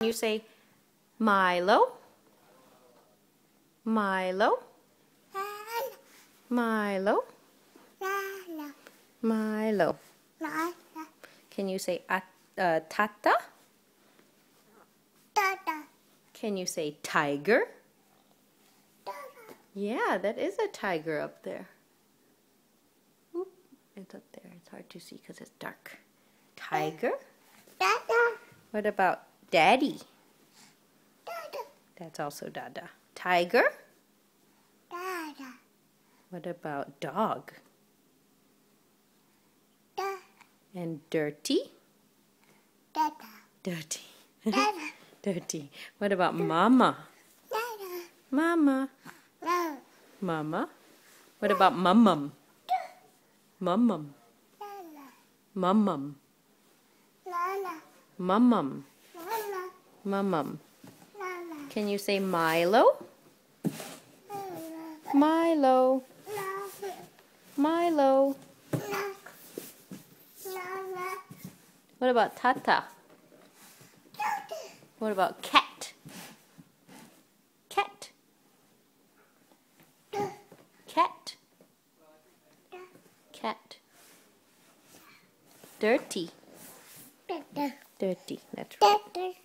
Can you say Milo, Milo, Milo, Milo. Can you say uh, uh, Tata? Can you say tiger? Yeah, that is a tiger up there. Oop, it's up there. It's hard to see because it's dark. Tiger? Tata. What about daddy? Dada. That's also Dada. Tiger? Dada. What about dog? And dirty? Dada. Dirty. Dada. dirty. What about mama? Dada. Mama. Mama. What about mum-mum? Mum-mum. Mum-mum. Mum-mum. Mum-mum. Can you say Milo? Milo. Milo. What about Tata? What about cat? Cat. Cat. Cat. Dirty. Dirty. That's right.